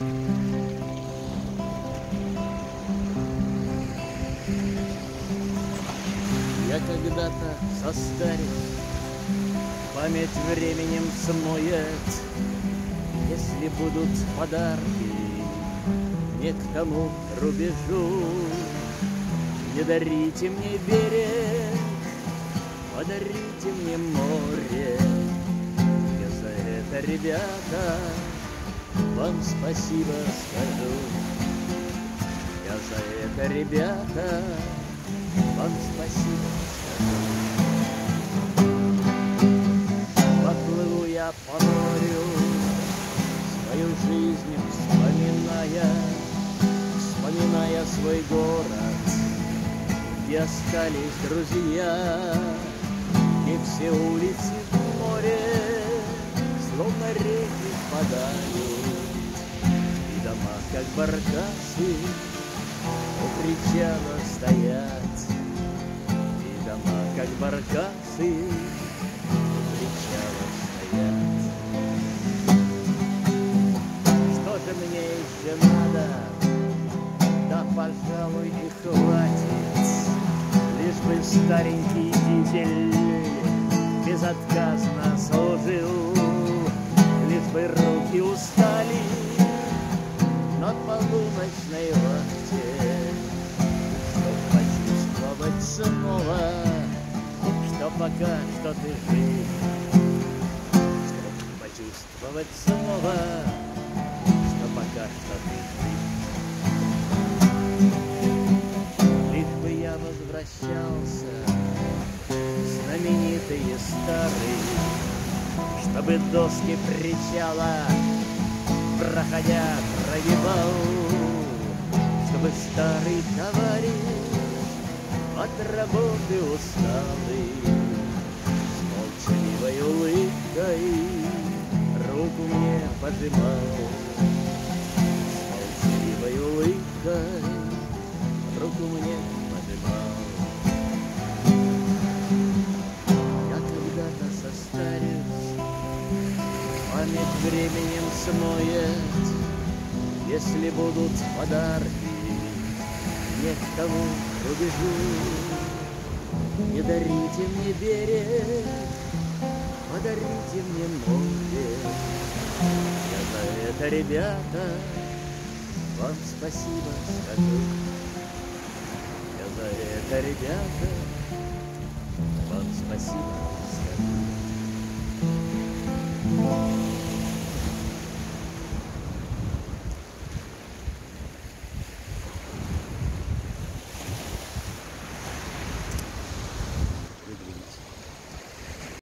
Я когда-то состарюсь, память временем смоет, Если будут подарки не к тому рубежу. Не дарите мне берег, подарите мне море. Я за это, ребята, вам спасибо скажу. Я за это, ребята, вам спасибо скажу. Поплыву я по морю, свою жизнь вспоминая, вспоминая свой город, где остались друзья, баркасы, у причала стоят, и дома, как баркасы, у причала стоят. Что же мне еще надо? Да, пожалуй, и хватит. Лишь бы старенький дизель безотказно служил, Лишь бы руки устали полуночной вахте, Чтоб почувствовать снова, что пока что ты жив, Чтоб почувствовать снова, что пока что ты жив. Лишь бы я возвращался, знаменитые старые, Чтобы доски причала, проходя, прогибал, Чтобы старый товарищ от работы усталый С молчаливой улыбкой руку мне пожимал. С молчаливой улыбкой руку мне пожимал. Я когда-то состарюсь, память временем смоет, Если будут подарки не к тому рубежу. Не дарите мне берег, подарите мне море. Я за это, ребята, вам спасибо скажу. Я за это, ребята, вам спасибо скажу.